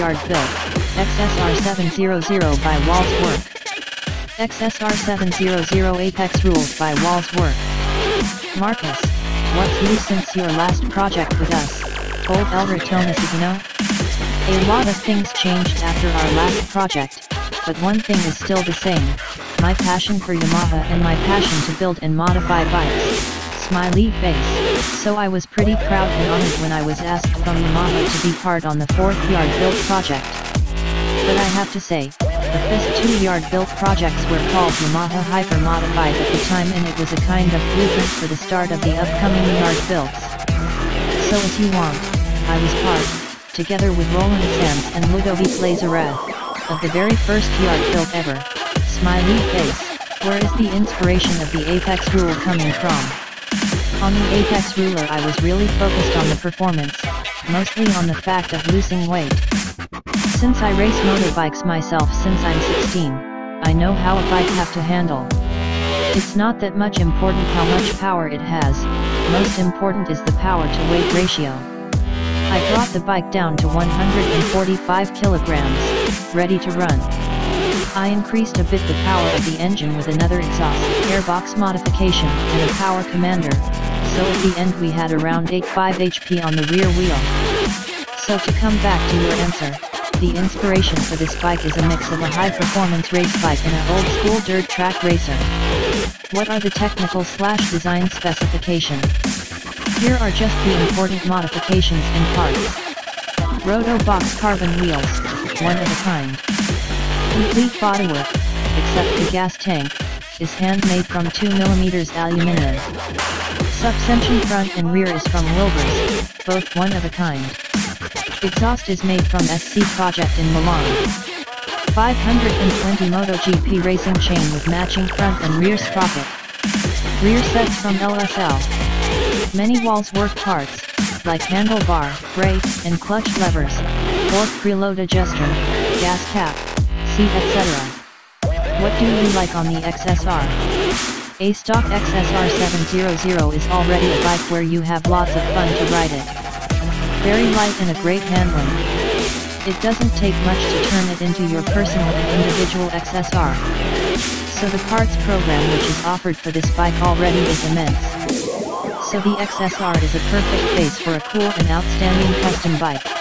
Yard Built, XSR 700 by Walz Werk. XSR 700 Apex Rules by Walz Werk. Marcus, what's new since your last project with us, old El Ratón Asesino? A lot of things changed after our last project, but one thing is still the same, my passion for Yamaha and my passion to build and modify bikes. Smiley face, so I was pretty proud and honored when I was asked from Yamaha to be part on the 4th yard Built project. But I have to say, the first two yard built projects were called Yamaha Hyper Modified at the time and it was a kind of blueprint for the start of the upcoming yard builds. So if you want, I was part, together with Roland Sands and Ludovic Lazareth, of the very first yard built ever. Smiley face, where is the inspiration of the Apex rule coming from? On the Apex ruler I was really focused on the performance, mostly on the fact of losing weight. Since I race motorbikes myself since I'm 16, I know how a bike have to handle. It's not that much important how much power it has, most important is the power to weight ratio. I brought the bike down to 145 kilograms, ready to run. I increased a bit the power of the engine with another exhaust airbox modification and a power commander, so at the end we had around 85 HP on the rear wheel. So to come back to your answer, the inspiration for this bike is a mix of a high-performance race bike and an old-school dirt track racer. What are the technical slash design specifications? Here are just the important modifications and parts. Roto box carbon wheels, one of a kind. Complete bodywork, except the gas tank, is handmade from 2mm aluminium. Suspension front and rear is from Wilbers, both one of a kind. Exhaust is made from SC Project in Milan. 520 MotoGP racing chain with matching front and rear sprocket. Rear sets from LSL. Many Walz Werk parts, like handlebar, brake, and clutch levers, fork preload adjuster, gas cap, seat etc. What do you like on the XSR? A stock XSR 700 is already a bike where you have lots of fun to ride it. Very light and a great handling. It doesn't take much to turn it into your personal and individual XSR. So the parts program which is offered for this bike already is immense. So the XSR is a perfect base for a cool and outstanding custom bike.